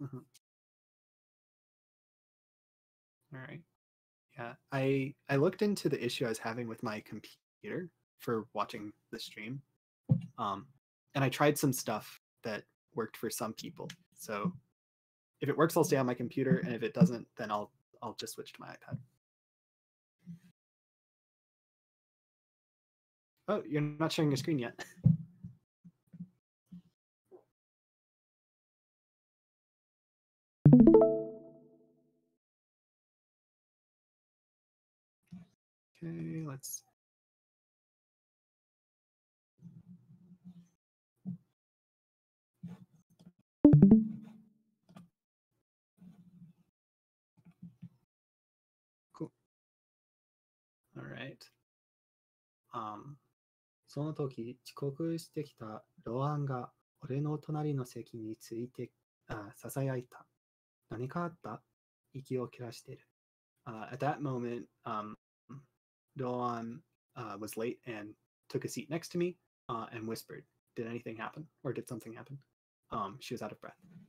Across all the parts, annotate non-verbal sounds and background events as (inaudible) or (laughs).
Mhm. All right. Yeah, I I looked into the issue I was having with my computer for watching the stream, um, and I tried some stuff that worked for some people. So if it works, I'll stay on my computer, and if it doesn't, then I'll I'll just switch to my iPad. Oh, you're not sharing your screen yet. (laughs) Okay, let's. Cool. All right. Um, その時、遅刻してきたロアンが俺の隣の席についてあささやいた。何かあった息を切らしている。Uh, at that moment, um, Doan uh, was late and took a seat next to me uh, and whispered, Did anything happen? Or did something happen? Um, she was out of breath. "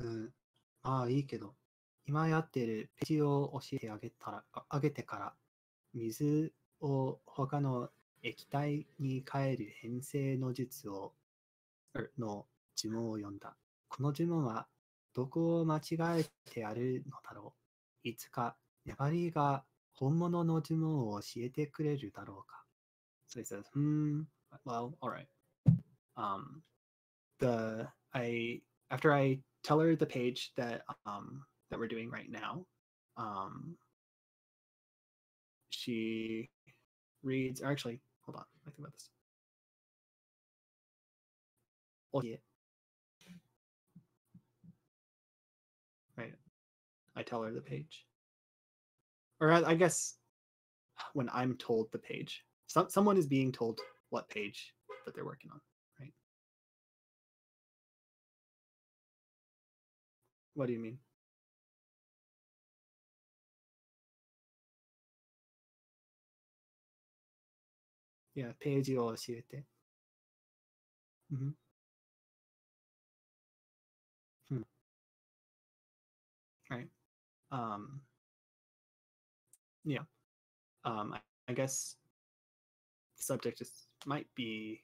うん、まあいいけど、今やってるページを教えてあげたら、あげてから、水を他の液体に変える変性の術を、の呪文を読んだ。この呪文はどこを間違えてあるのだろう。いつか粘りが本物の呪文を教えてくれるだろうか。So he says, hmm, well, alright. Um, the I after I tell her the page that um that we're doing right now, um, she reads. Or actually, hold on. I think about this. Oh yeah. Right. I tell her the page. Or I, I guess when I'm told the page, some, someone is being told what page that they're working on, What do you mean? Yeah, ページを教えて。Mhm. Hmm. Right. Um, yeah. Um, I, I guess the subject is might be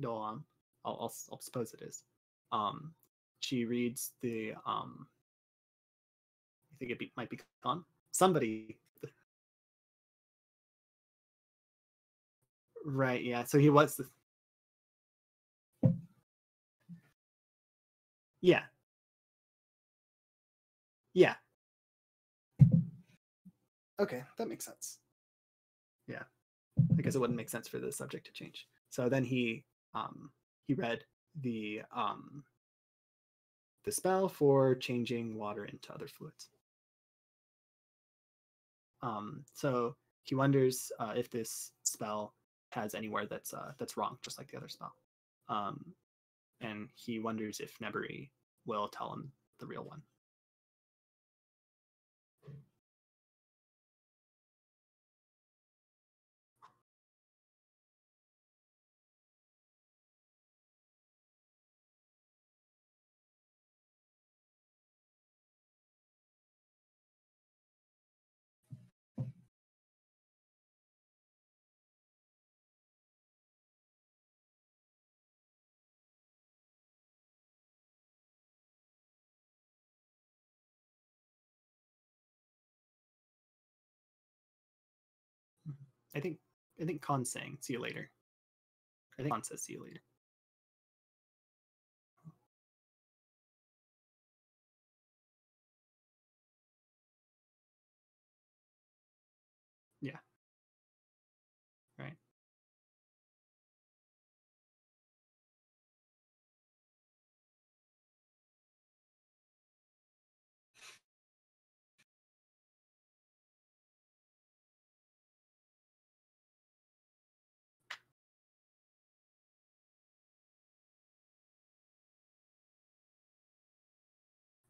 Noam. I'll, I'll s- I'll suppose it is. Um, she reads the um. I think it be, might be Conn. Somebody. Right. Yeah. So he was. The, yeah. Yeah. Okay, that makes sense. Yeah. I guess it wouldn't make sense for the subject to change. So then he um he read the um the spell for changing water into other fluids. Um so he wonders uh, if this spell has anywhere that's uh that's wrong, just like the other spell. Um and he wonders if Neburi will tell him the real one. I think I think Conn's saying see you later. I think Conn says see you later.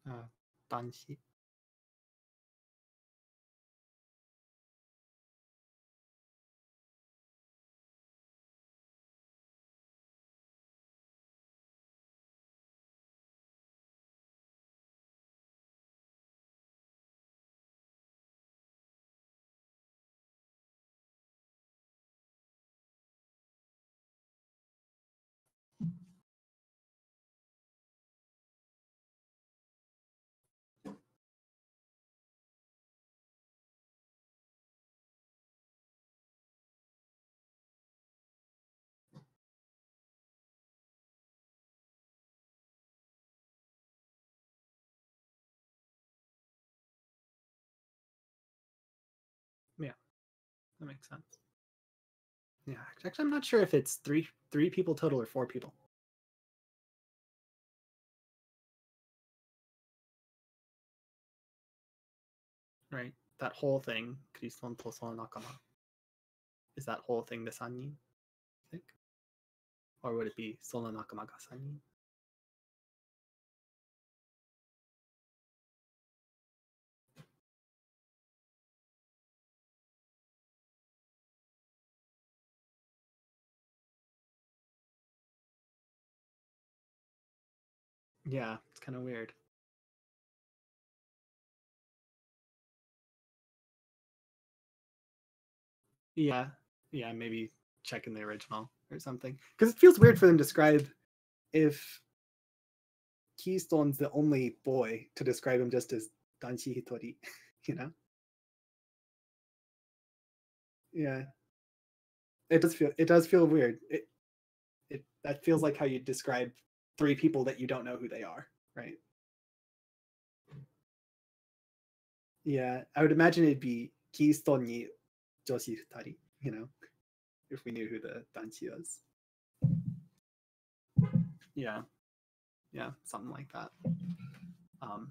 Uh, 男子 That makes sense. Yeah, actually, I'm not sure if it's three three people total or four people. Right, that whole thing, Kriston to Nakama. Is that whole thing the Sannin? I think, or would it be Sono Nakama ga Sannin? Yeah, it's kind of weird. Yeah, yeah, maybe check in the original or something. Because it feels weird for them to describe if Keystone's the only boy to describe him just as Danshi Hitori, (laughs) you know? Yeah. It does feel it does feel weird. It it that feels like how you describe three people that you don't know who they are, right? Yeah, I would imagine it'd be Keystone ni Joshi Futari, you know, if we knew who the Danchi was. Yeah, yeah, something like that. Um,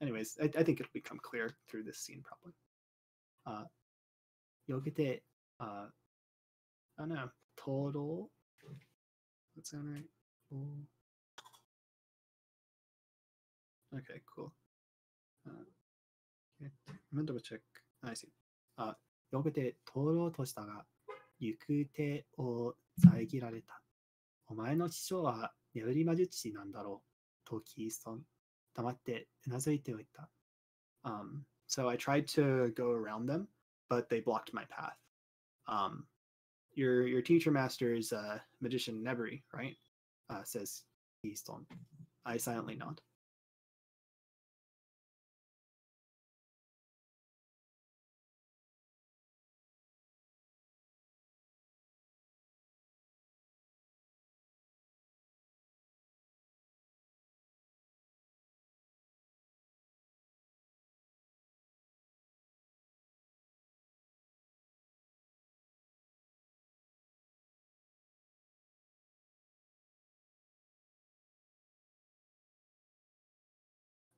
anyways, I, I think it'll become clear through this scene probably. Uh, Yogete, uh, I don't know, total. That sound right? Oh. Okay, cool. Uh, okay, I'm gonna double check. I see. あ、よくて通ろうとしたが、行く手を遮られた。お前の師匠は眠り魔術師なんだろう。とキーストン。黙ってうなずいておいた。Um, so I tried to go around them, but they blocked my path. Um, your your teacher master is uh, magician Nebri, right? Uh, says Keystone. I silently nod.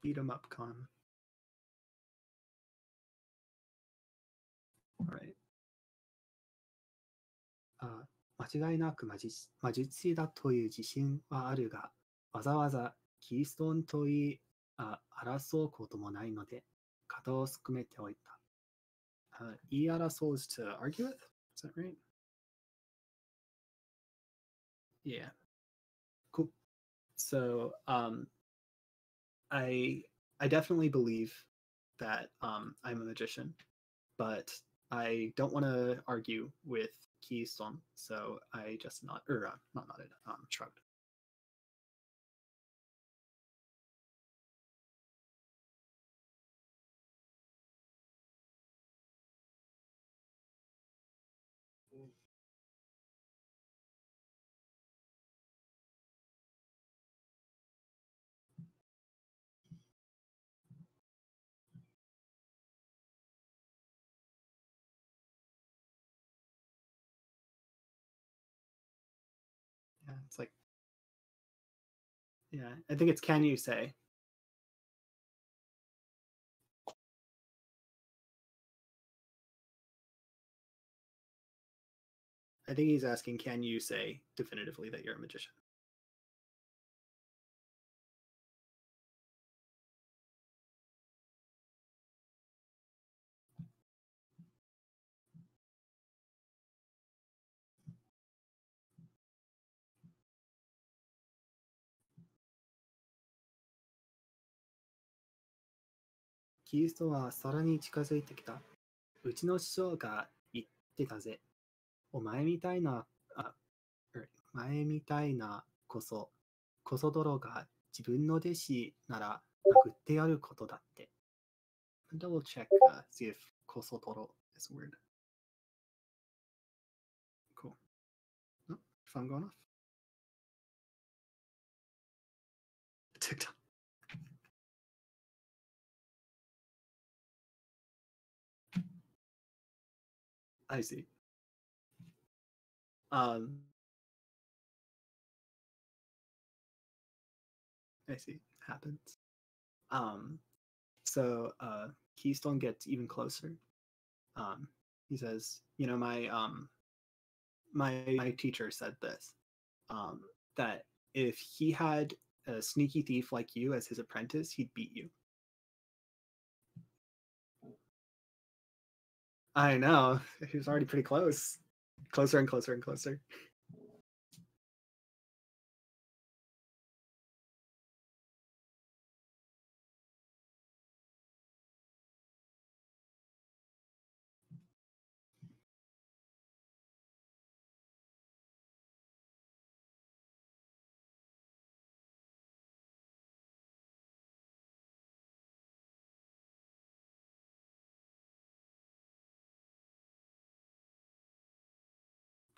Beat 'em up con. Alright. あ間違いなく魔術魔術師だという自信はあるが、わざわざキーストーンといいあ争うこともないので、型を含めておいた。Uh, 言い争う is to argue with? Is that right? Yeah. Cool. So, um, I I definitely believe that um, I'm a magician, but I don't want to argue with Keystone, so I just not or uh, not nodded, um, shrugged. Yeah, I think it's can you say? I think he's asking, can you say definitively that you're a magician? キリストはさらに近づいてきた。うちの師匠が言ってたぜ。お前みたいな、あ、前みたいなこそ、こそ泥が自分の弟子なら殴ってやることだって。Double check, uh, see if こそ泥 is a word. Cool. Oh, phone going off? TikTok. I see. Um, I see. Happens. Um, so uh, Keystone gets even closer. Um, he says, "You know, my um, my my teacher said this. Um, that if he had a sneaky thief like you as his apprentice, he'd beat you." I know. (laughs) He was already pretty close. Closer and closer and closer.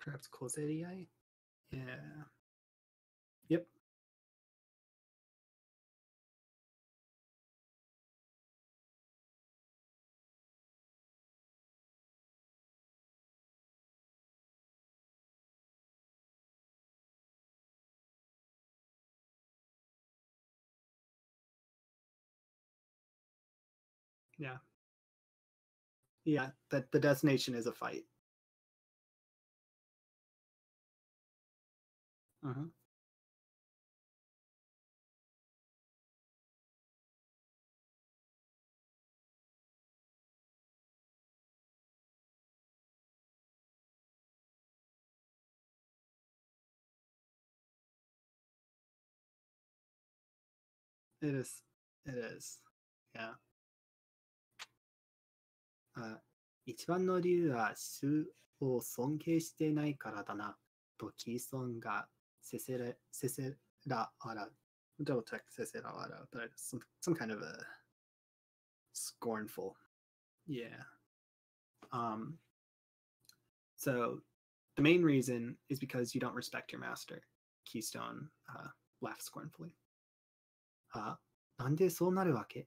Perhaps cause Kozeriai? Yeah. Yep. Yeah. Yeah, that the destination is a fight. Uh-huh. It is. It is. Yeah. あ一番の理由は主を尊敬していないからだな、とキーソンが せせらせせら笑う。Double check せせら笑う。But some, some kind of a scornful. Yeah. Um, so the main reason is because you don't respect your master. Keystone uh, laughs scornfully. あ、なんでそうなるわけ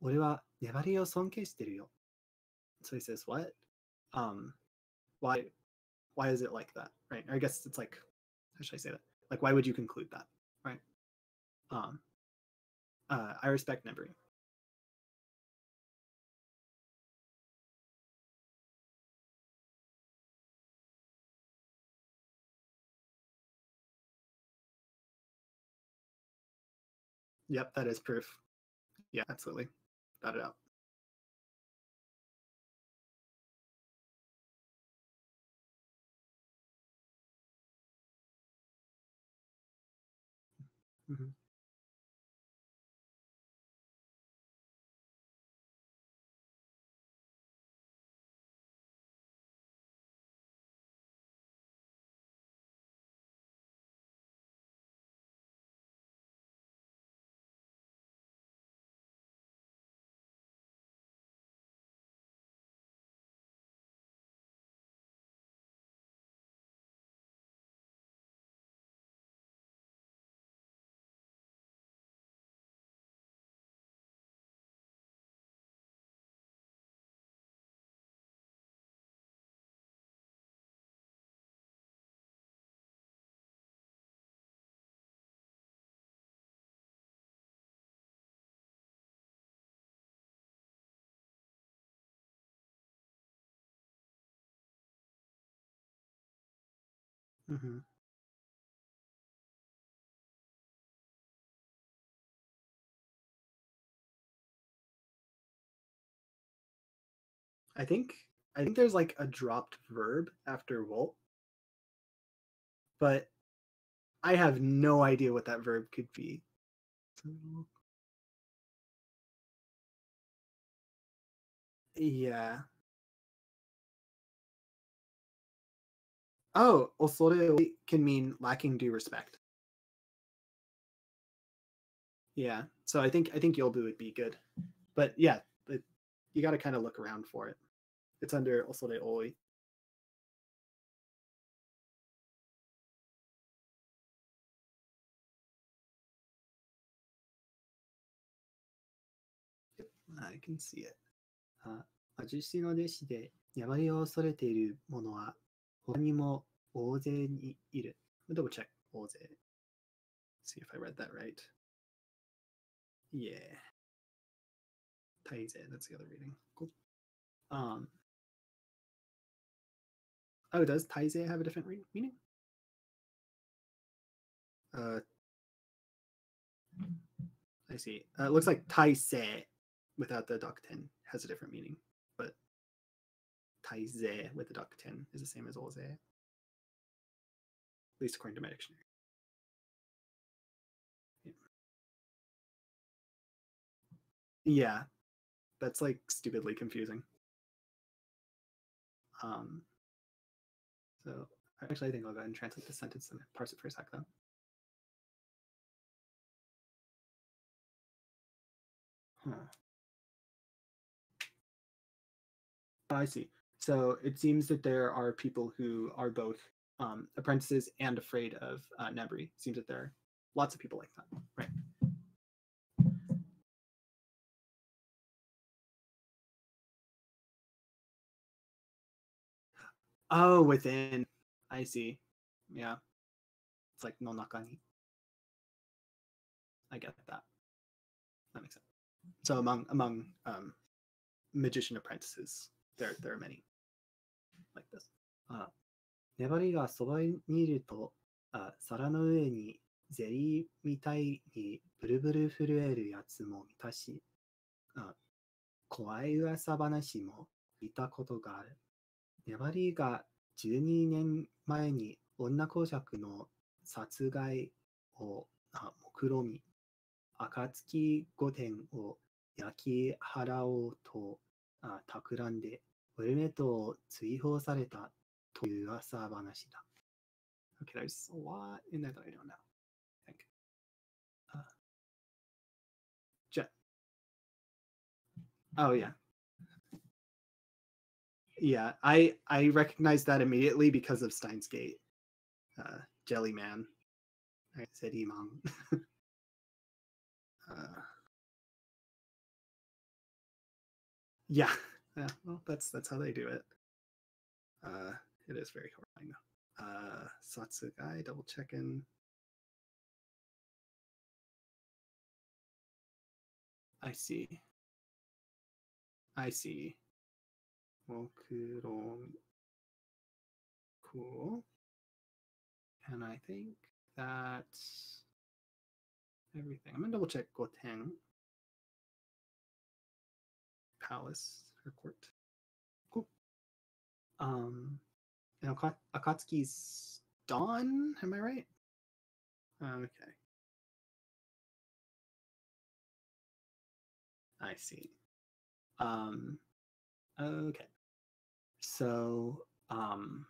俺は粘りを尊敬してるよ。So he says, what? Um, why, why is it like that? Right. Or I guess it's like, how should I say that? Like, why would you conclude that? Right. Um, uh, I respect Nebri. Yep, that is proof. Yeah, absolutely. Got it out. Mhm. Mhm. I think I think there's like a dropped verb after Volt, but I have no idea what that verb could be. Yeah. Oh, osore can mean lacking due respect. Yeah. So I think I think Yobu would be good. But yeah, but you got to kind of look around for it. It's under osore oi. Yep, I can see it. あ、味しの弟子で山りを恐れている者は 他にも大勢にいる。Double check 大勢。See if I read that right. Yeah. 大勢, that's the other reading. Cool. Um, oh, does Taize have a different re- meaning? Uh, I see. Uh, it looks like Taise without the Dakuten has a different meaning but Taise with the dakuten is the same as Oze. At least according to my dictionary. Yeah, that's like stupidly confusing. Um, so actually, I think I'll go ahead and translate the sentence and parse it for a sec, though. Huh. I see. So it seems that there are people who are both um, apprentices and afraid of uh, Nebri. Seems that there are lots of people like that, right? Oh, within. I see. Yeah. It's like no nakani. I get that. That makes sense. So among among um, magician apprentices, there there are many. あ粘りがそばにいるとあ皿の上にゼリーみたいにブルブル震えるやつも見たしあ怖い噂話も聞いたことがある。粘りが12年前に女公爵の殺害をあ目論み、暁御殿を焼き払おうとあ企んで、ウェルメットを追放された という噂話だ。Okay, there's a lot in there that I don't know. I think. Uh, Jet. Oh, yeah. Yeah, I I recognize that immediately because of Steins Gate. Uh, Jellyman. I said Imam. (laughs) uh, yeah, (laughs) yeah. Well, that's that's how they do it. Uh, it is very horrifying. Uh, Satsugai, double checking. I see. I see. Mokuron. Cool. And I think that's everything. I'm gonna double check Goten. Palace or court. Cool. Um and Aka- Akatsuki's Dawn, am I right? Okay. I see. Um okay. So um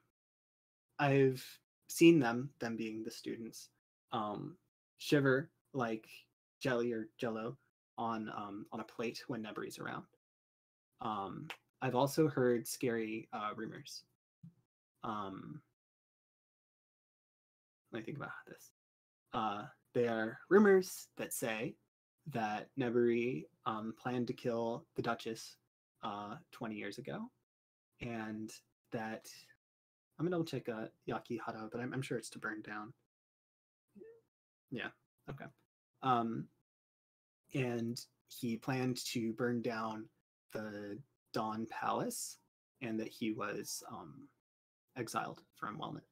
I've seen them, them being the students, um, shiver like jelly or jello on um, on a plate when Nebry's around. Um, I've also heard scary uh, rumors. Um, let me think about this. Uh, there are rumors that say that Neburi um, planned to kill the Duchess uh, 20 years ago, and that I'm gonna double check uh, Yakihara, but I'm, I'm sure it's to burn down. Yeah. Okay. Um, and he planned to burn down the Dawn Palace, and that he was um, exiled from Wellmet.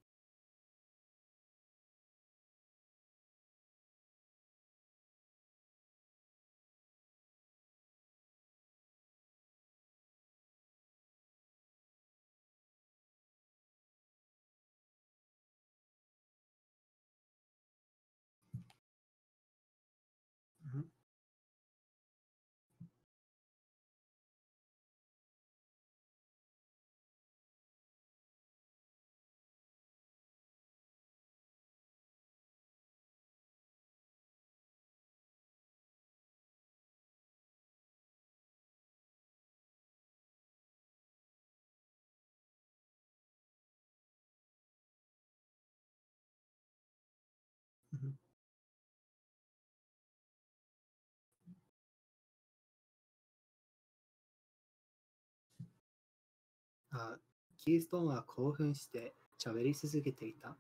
あキーストーンは興奮して喋り続けていた。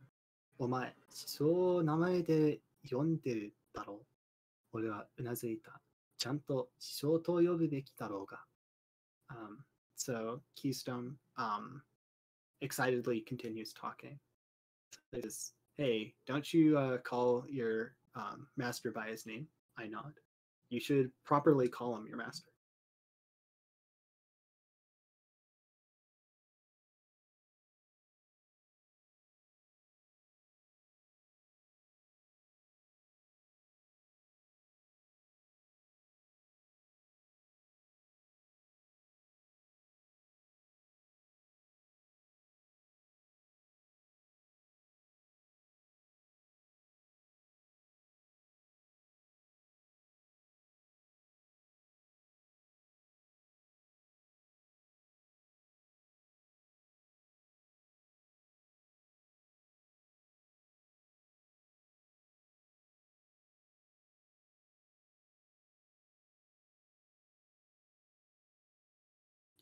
お前、師匠を名前で呼んでるだろう。俺はうなずいた。ちゃんと師匠と呼ぶべきだろうが。Um, so Keystone um, excitedly continues talking. Says, "Hey, don't you uh, call your um, master by his name?" I nod. You should properly call him your master.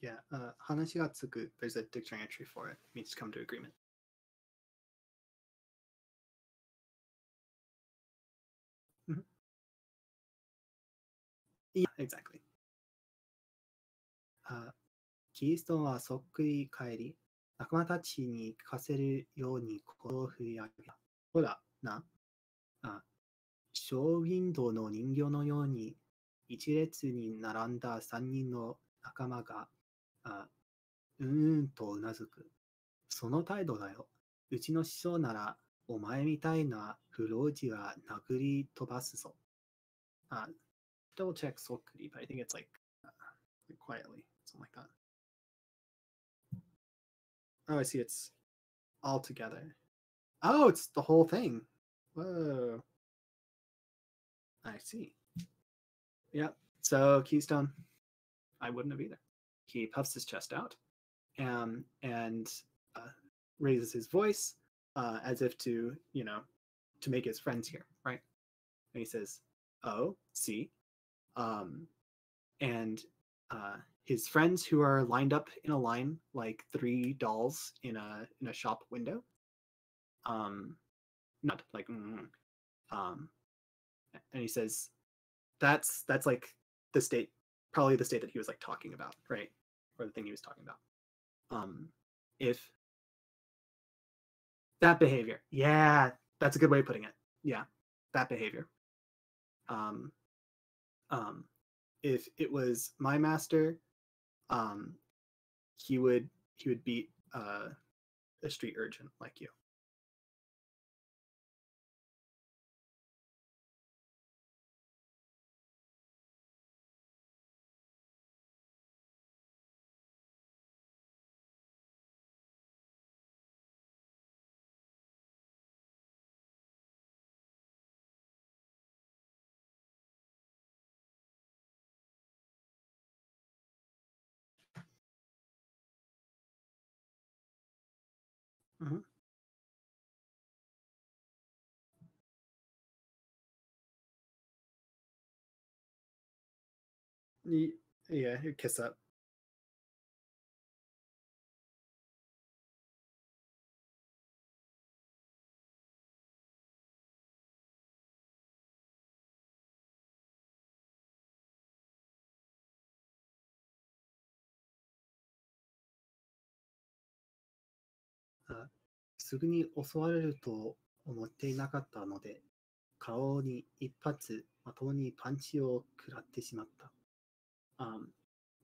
Yeah, uh, 話がつく there's a dictionary entry for it. it Means to come to agreement. Mm -hmm. Yeah, exactly. あキーストはそっくり帰り、仲間たちに聞かせるように心を振り上げた。ほら、な。あショーウィンドウの人形のように一列に並んだ三人の仲間があうーんとうなずく。その態度だよ。うちの師匠なら、お前みたいな不老児は殴り飛ばすぞ。あ、double check そっくり、but I think it's like, uh, like quietly, something like that. Oh, I see. It's all together. Oh, it's the whole thing. Whoa. I see. Yep. So Keystone, I wouldn't have either. He puffs his chest out, um, and uh, raises his voice uh, as if to, you know, to make his friends hear, right? And he says, "Oh, see," um, and uh, his friends who are lined up in a line like three dolls in a in a shop window, um, not like, mm, um, and he says, "That's that's like the state, probably the state that he was like talking about, right?" Or the thing he was talking about. Um, if that behavior, yeah, that's a good way of putting it. Yeah, that behavior. Um, um, if it was my master, um, he would he would beat uh, a street urchin like you. Mhm. Ye- Yeah, you kiss up. すぐに襲われると思っていなかったので、顔に一発まともにパンチを食らってしまった。Um,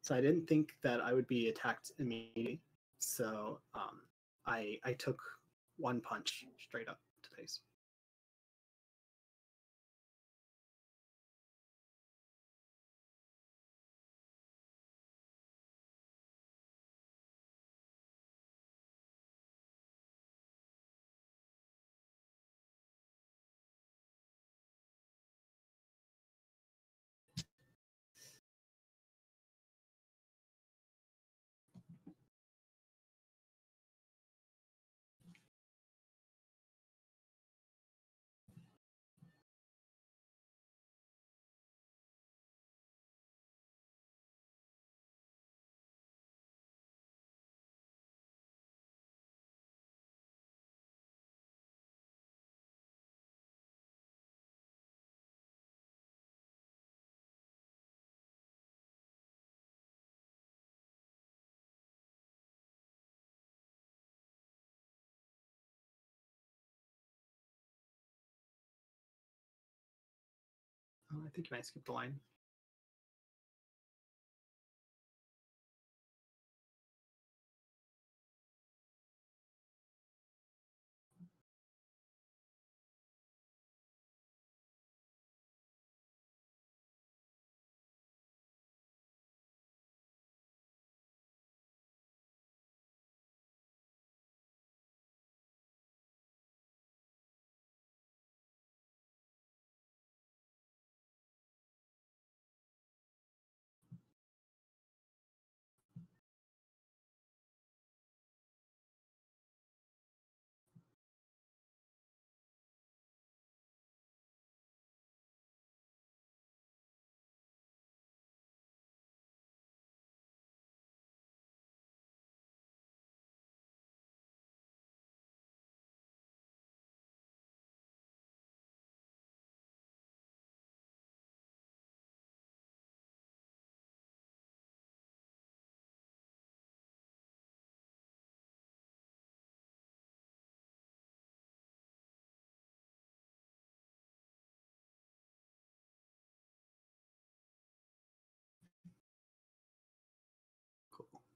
so I didn't think that I would be attacked immediately. So um, I I took one punch straight up to the face. I think you might skip the line.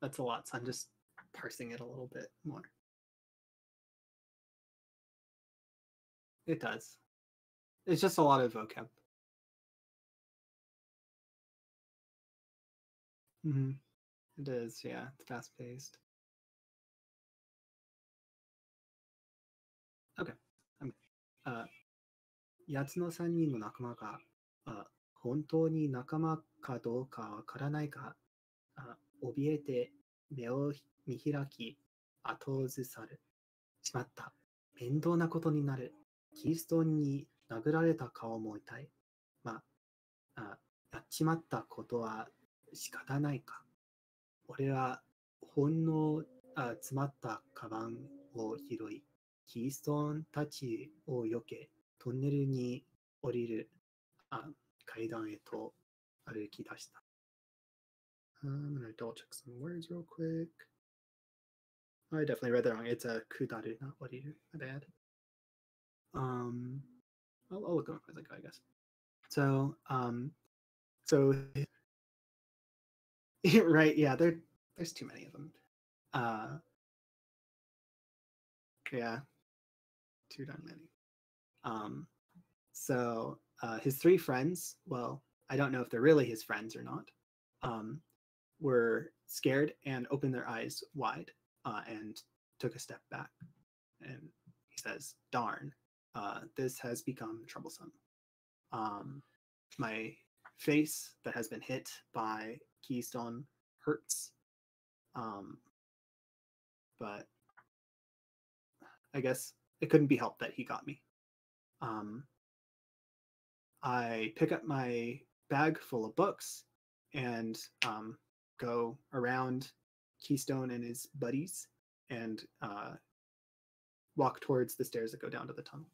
That's a lot. So I'm just parsing it a little bit more. It does. It's just a lot of vocab. hmm It is, yeah. It's fast paced. Okay. I'm, uh, 八つの三人の仲間が、あ本当に仲間かどうかわからないが、あ 怯えて目を見開き、後ずさる。しまった。面倒なことになる。キリストンに殴られた顔も痛い。まあ、やっちまったことは仕方ないか。俺はほんのあ詰まったカバンを拾い、キリストンたちを避け、トンネルに降りるあ階段へと歩き出した。I'm gonna double check some words real quick. I definitely read that wrong. It's a kudaru, not wariru. My bad. Um, I'll, I'll look up as I go, I guess. So, um, so (laughs) right, yeah, there, there's too many of them. Uh, yeah, too darn many. Um, so uh, his three friends, well, I don't know if they're really his friends or not, um, were scared and opened their eyes wide uh, and took a step back. And he says, Darn, uh, this has become troublesome. Um, my face that has been hit by Keystone hurts. Um, but I guess it couldn't be helped that he got me. Um, I pick up my bag full of books and um, go around Keeston and his buddies and uh, walk towards the stairs that go down to the tunnel.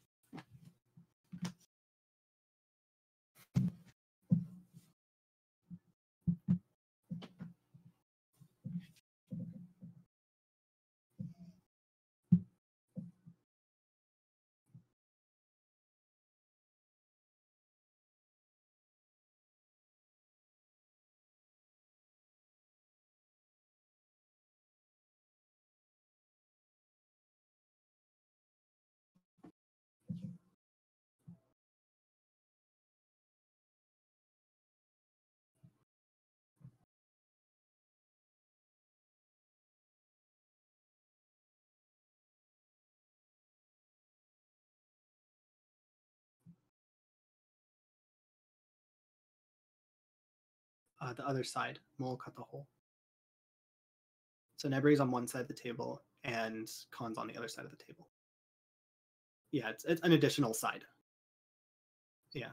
Uh, the other side, Mole cut the hole. So Nebry's on one side of the table and Conn's on the other side of the table. Yeah, it's, it's an additional side. Yeah.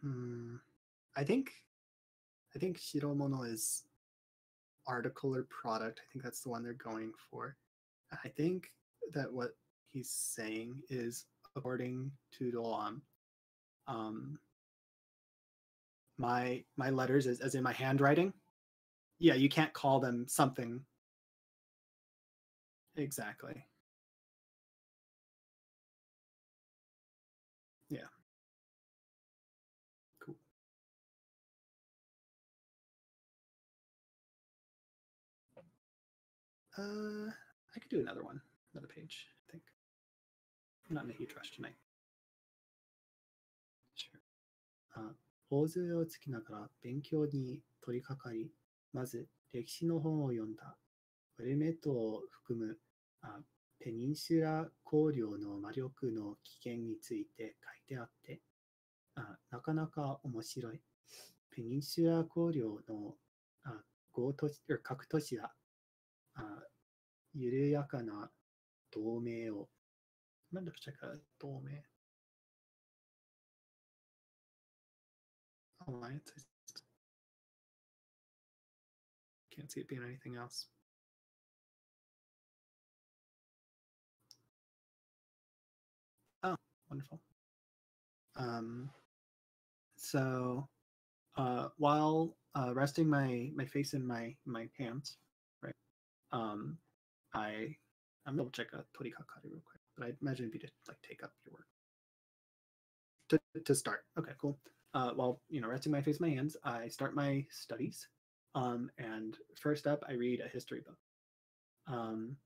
Hmm. I think I think Shiromono is article or product. I think that's the one they're going for. I think that what he's saying is according to the um, my my letters as in my handwriting, yeah, you can't call them something exactly. Uh, I could do another one, another page. I think. I'm not in a huge rush tonight. Sure. あ大勢をつきながら勉強に取り掛かり、まず歴史の本を読んだ。ウェルメットを含むあペニンシュラ公領の魔力の起源について書いてあって、あなかなか面白い。ペニンシュラ公領のあ豪都市 er, 各都市は緩やかな同盟を、なんだっけか同盟 Alliance. I just can't see it being anything else. Oh, wonderful. Um, so uh, while uh, resting my my face in my my hands, right? um, I I'm gonna check a torikakari real quick, but I imagine it'd be to like take up your work to to start. Okay, cool. Uh, while you know resting my face in my hands, I start my studies. Um, and first up, I read a history book. Um,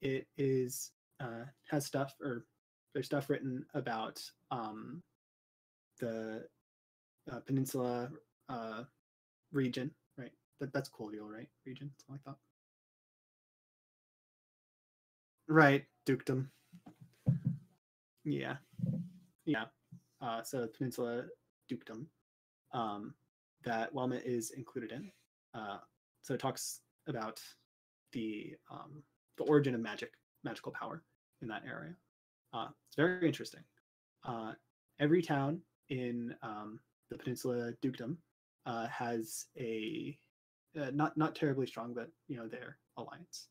it is uh, has stuff or there's stuff written about um, the uh, peninsula uh, region, right? That that's colonial, right? Region, something like that. Right, dukedom. Yeah, yeah. Uh, so peninsula dukedom um, that Wellmet is included in. Uh, so it talks about the um, the origin of magic, magical power in that area. Uh, it's very interesting. Uh, every town in um, the Peninsula Dukedom uh, has a uh, not not terribly strong, but you know their alliance.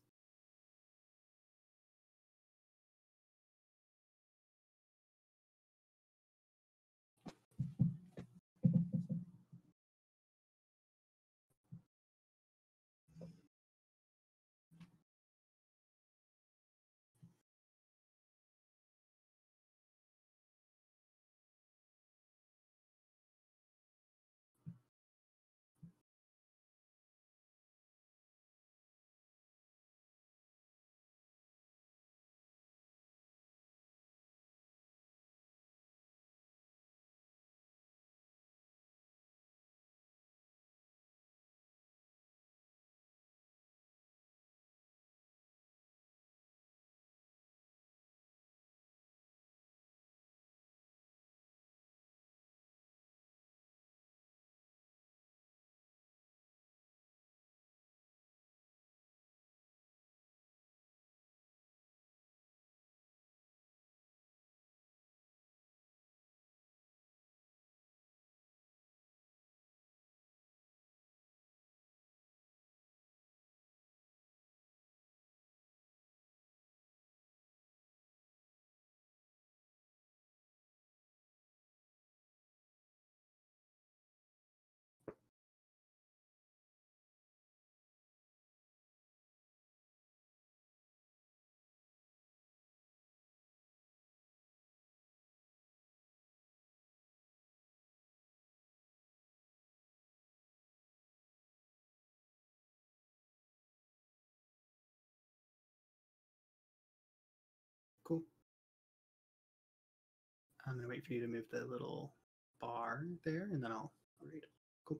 I'm gonna wait for you to move the little bar there, and then I'll I'll read. Cool.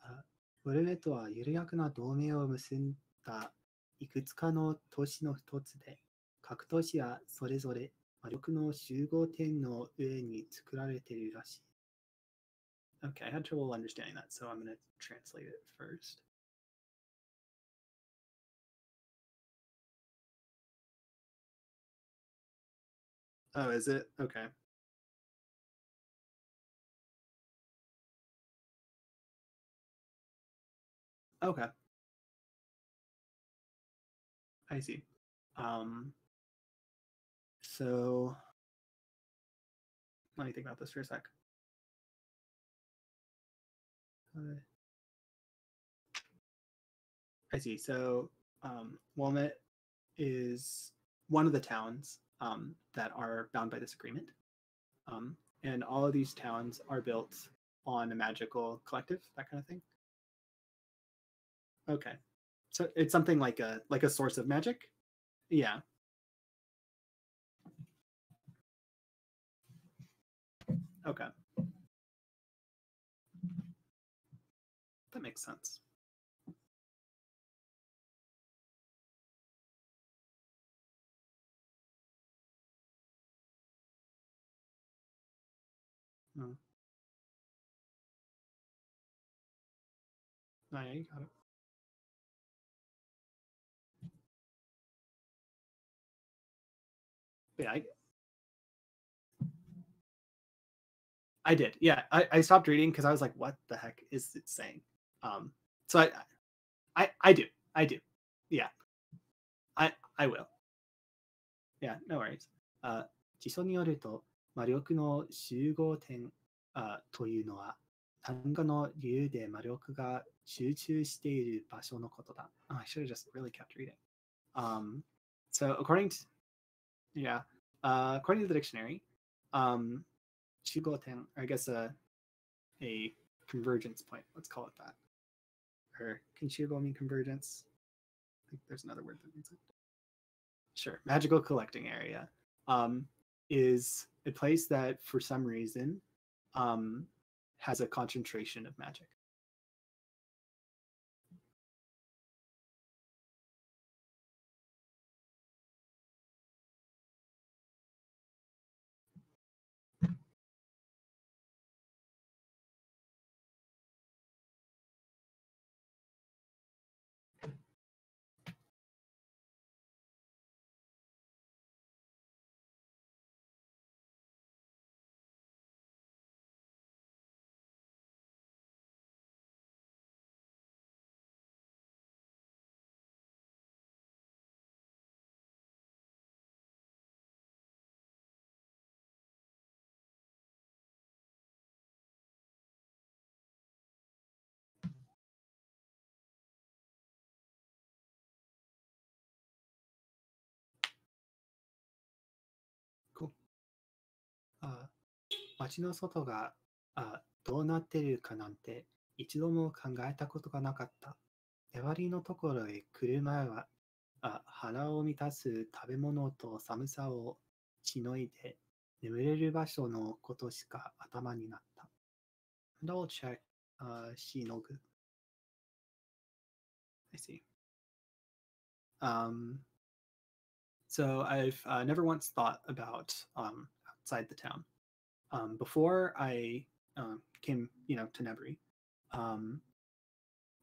あウェルメットは緩やかな同盟を結んだいくつかの都市の一つで、各都市はそれぞれ魔力の集合点の上に作られているらしい。Okay, I had trouble understanding that, so I'm going to translate it first. Oh, is it? Okay. Okay. I see. Um, so let me think about this for a sec. Uh, I see. So um, Wellmet is one of the towns um, that are bound by this agreement. Um, and all of these towns are built on a magical collective, that kind of thing. Okay. So it's something like a like a source of magic? Yeah. Okay. That makes sense. Hmm. Oh, yeah, you got it. Yeah, I, I did. Yeah, I, I stopped reading because I was like, "What the heck is it saying?" Um, so I, I, I do, I do. Yeah, I, I will. Yeah, no worries. あ辞書によると、魔力の集合点あというのは、単価の理由で魔力が集中している場所のことだ。Oh, I should have just really kept reading. Um, so according to yeah. Uh, according to the dictionary, um, Chigoten, or I guess a, a convergence point, let's call it that. Or can Chigo mean convergence? I think there's another word that means it. Sure. Magical collecting area um, is a place that, for some reason, um, has a concentration of magic. 街の外があどうなってるかなんて一度も考えたことがなかった。出割りのところへ来る前はあ腹を満たす食べ物と寒さをしのいで眠れる場所のことしか頭になった。Double check、uh, しのぐ。I see. Um, so I've uh, never once thought about um, outside the town. Um, before I um, came, you know, to Nebri, um,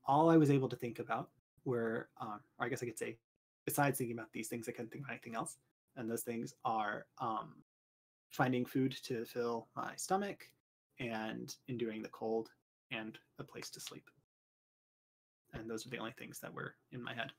all I was able to think about were, um, or I guess I could say, besides thinking about these things, I couldn't think about anything else. And those things are um, finding food to fill my stomach and enduring the cold and a place to sleep. And those are the only things that were in my head.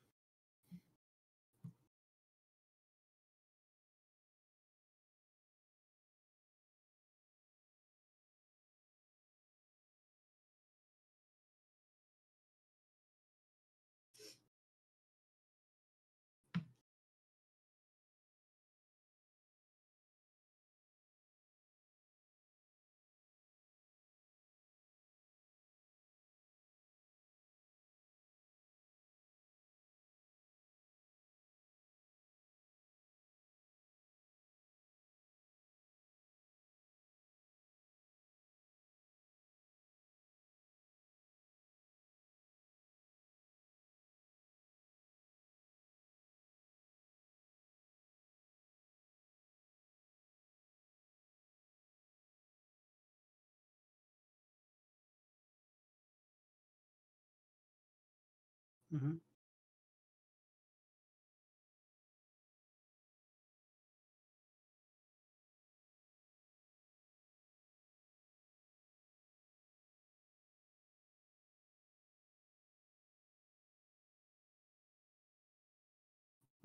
Mm-hmm.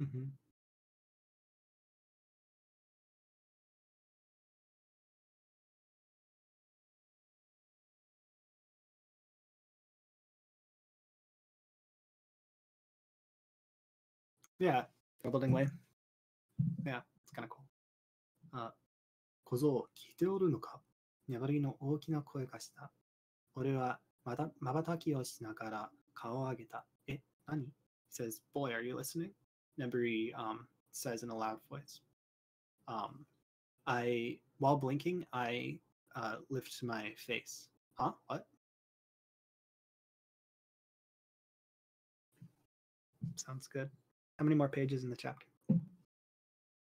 mm-hmm. Yeah, building way. Yeah, it's kind of cool. あ、小僧、聞いておるのか粘りの大きな声がした。俺はまた瞬きをしながら顔を上げた。え、何 He says, Boy, are you listening? Neburi um, says in a loud voice. Um, I, while blinking, I uh, lift my face. Huh? What? Sounds good. How many more pages in the chapter?